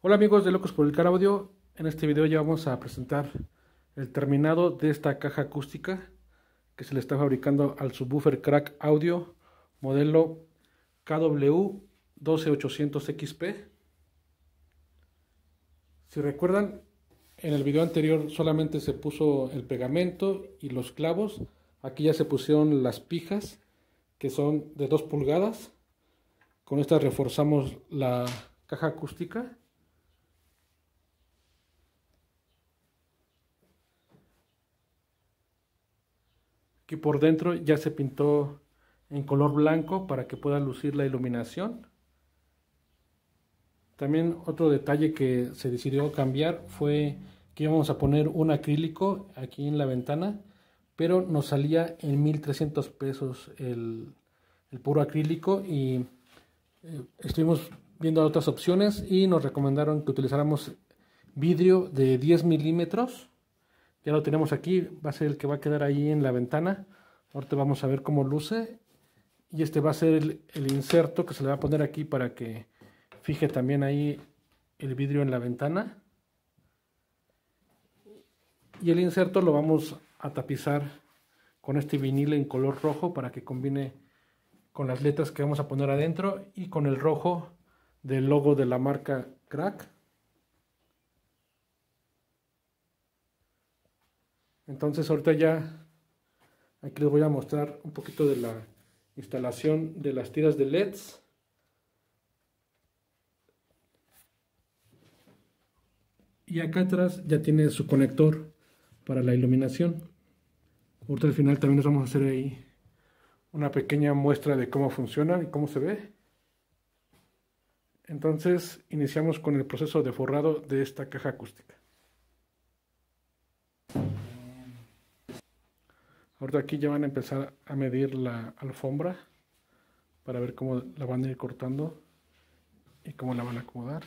Hola amigos de Locos por el Car Audio, en este video ya vamos a presentar el terminado de esta caja acústica que se le está fabricando al subwoofer Crack Audio modelo KW 12800XP. Si recuerdan, en el video anterior solamente se puso el pegamento y los clavos, aquí ya se pusieron las pijas que son de 2 pulgadas. Con estas reforzamos la caja acústica. Aquí por dentro ya se pintó en color blanco para que pueda lucir la iluminación. También otro detalle que se decidió cambiar fue que íbamos a poner un acrílico aquí en la ventana, pero nos salía en 1300 pesos el, el puro acrílico y eh, estuvimos viendo otras opciones y nos recomendaron que utilizáramos vidrio de 10 milímetros. Ya lo tenemos aquí, va a ser el que va a quedar ahí en la ventana. Ahorita vamos a ver cómo luce. Y este va a ser el, inserto que se le va a poner aquí para que fije también ahí el vidrio en la ventana. Y el inserto lo vamos a tapizar con este vinil en color rojo para que combine con las letras que vamos a poner adentro y con el rojo del logo de la marca Crack. Entonces ahorita ya aquí les voy a mostrar un poquito de la instalación de las tiras de LEDs. Y acá atrás ya tiene su conector para la iluminación. Ahorita al final también nos vamos a hacer ahí una pequeña muestra de cómo funciona y cómo se ve. Entonces iniciamos con el proceso de forrado de esta caja acústica. Ahorita aquí ya van a empezar a medir la alfombra para ver cómo la van a ir cortando y cómo la van a acomodar.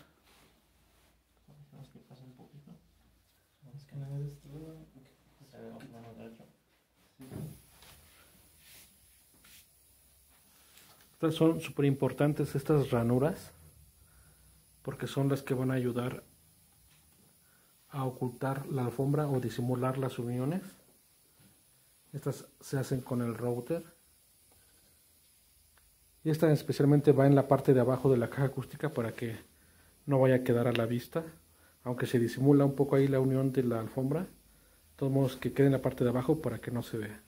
Estas son súper importantes estas ranuras porque son las que van a ayudar a ocultar la alfombra o disimular las uniones. Estas se hacen con el router. Y esta especialmente va en la parte de abajo de la caja acústica para que no vaya a quedar a la vista. Aunque se disimula un poco ahí la unión de la alfombra. De todos modos que quede en la parte de abajo para que no se vea.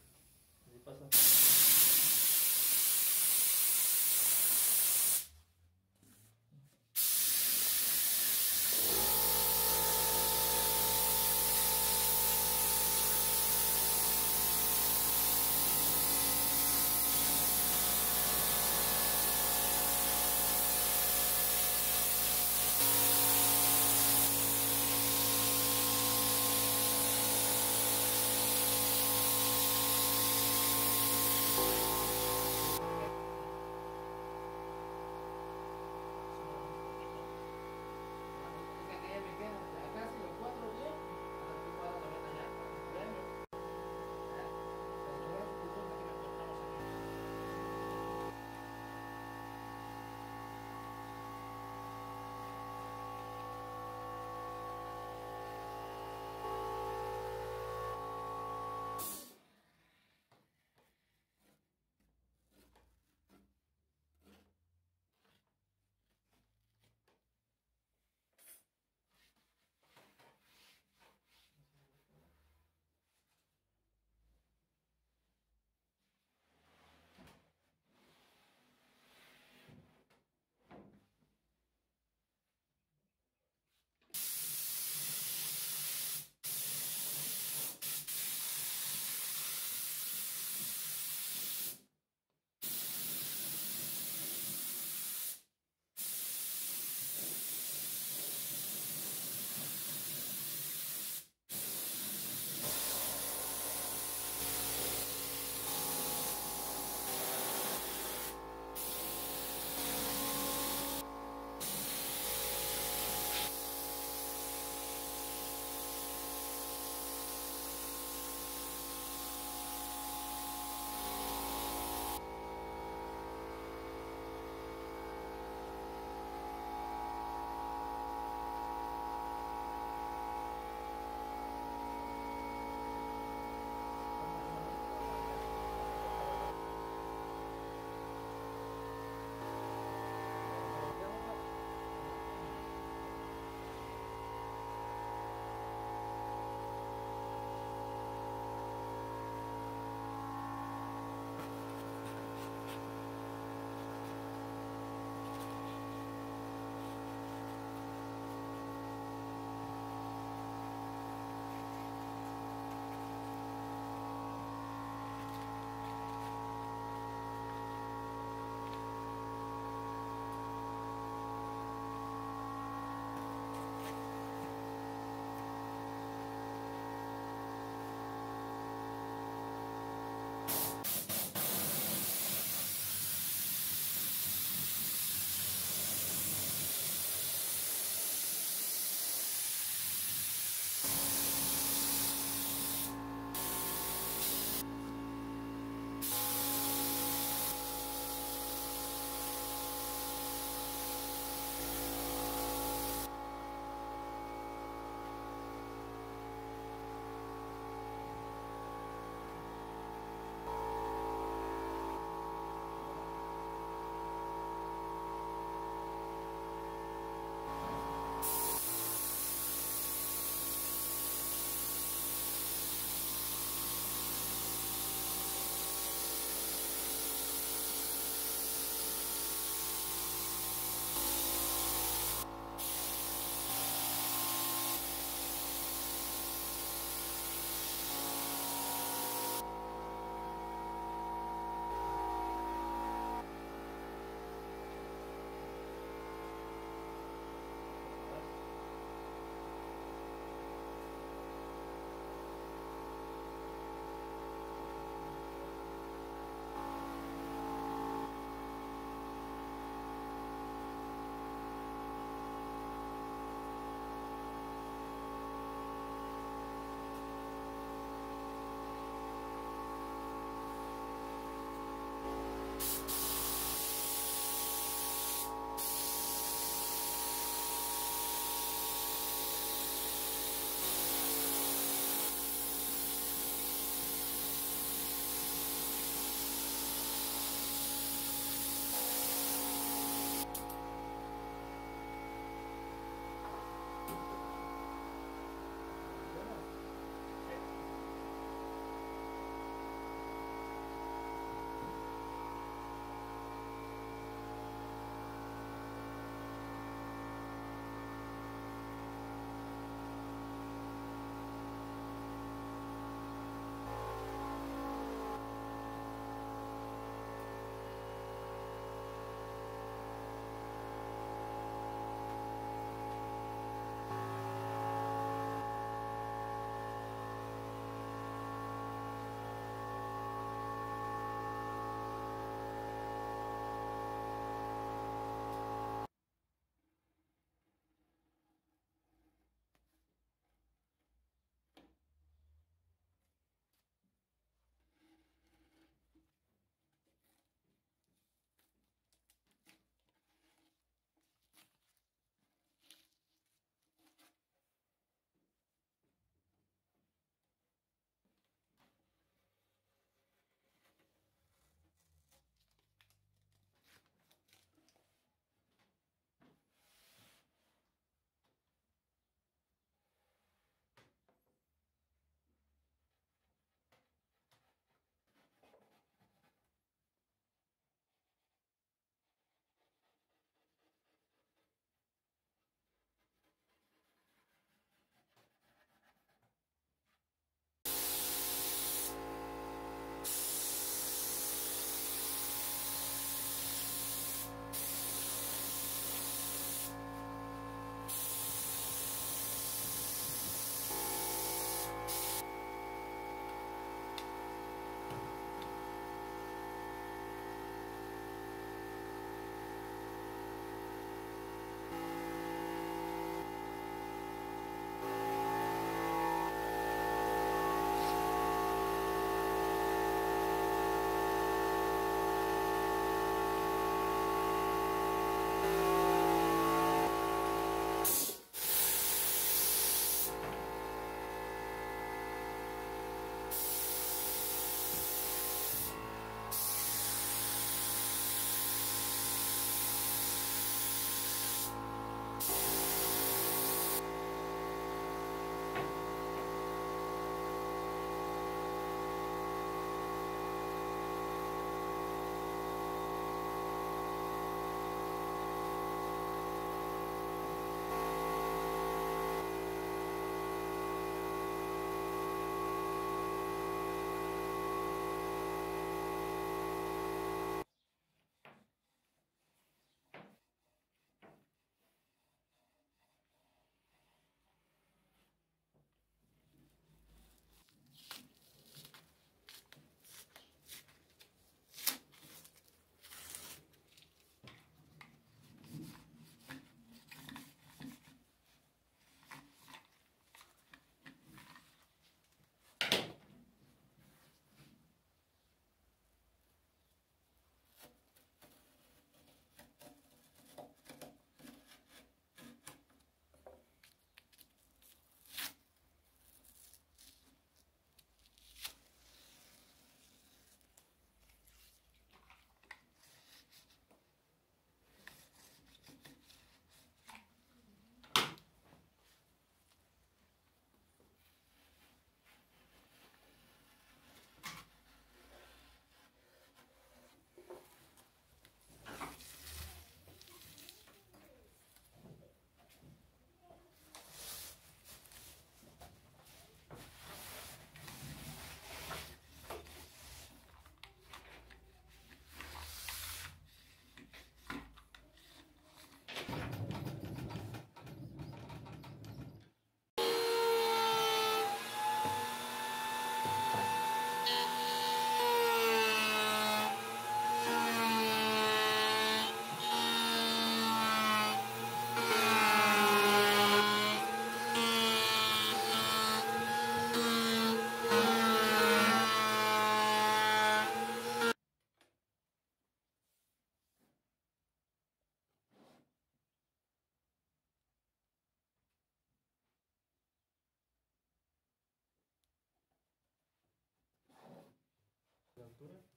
그래?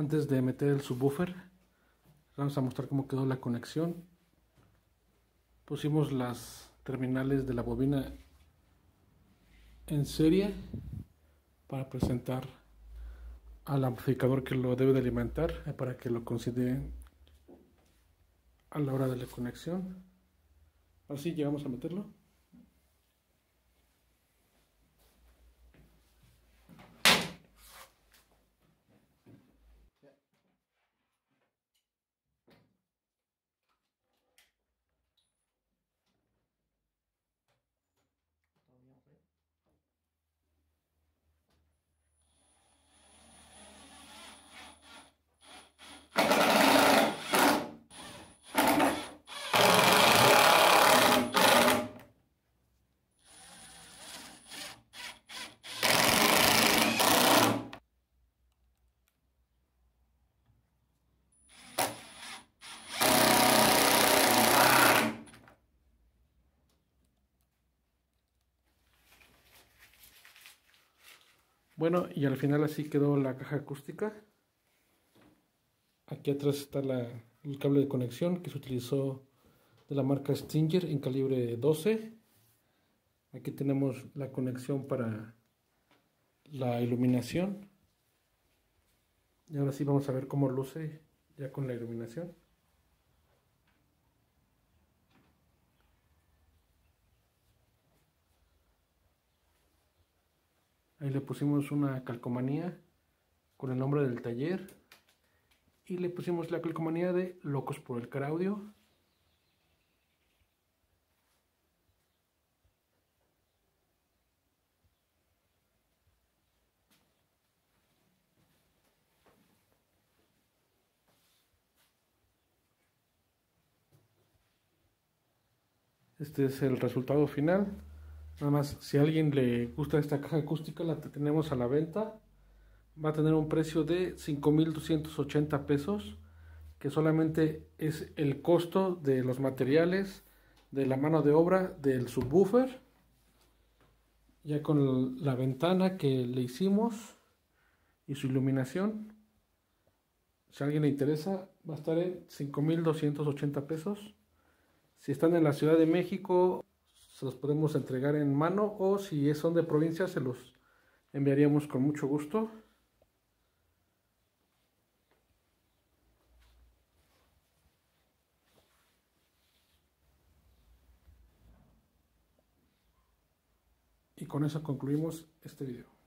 Antes de meter el subwoofer, vamos a mostrar cómo quedó la conexión. Pusimos las terminales de la bobina en serie para presentar al amplificador que lo debe de alimentar eh, para que lo consideren a la hora de la conexión. Así llegamos a meterlo. Bueno, y al final así quedó la caja acústica. Aquí atrás está el cable de conexión que se utilizó de la marca Stinger en calibre 12. Aquí tenemos la conexión para la iluminación. Y ahora sí vamos a ver cómo luce ya con la iluminación. Ahí le pusimos una calcomanía con el nombre del taller. Y le pusimos la calcomanía de Locos por el Caraudio. Este es el resultado final. Nada más, si a alguien le gusta esta caja acústica, la tenemos a la venta. Va a tener un precio de 5.280 pesos, que solamente es el costo de los materiales, de la mano de obra, del subwoofer, ya con la ventana que le hicimos y su iluminación. Si a alguien le interesa, va a estar en 5.280 pesos. Si están en la Ciudad de México, se los podemos entregar en mano o si son de provincia se los enviaríamos con mucho gusto. Y con eso concluimos este video.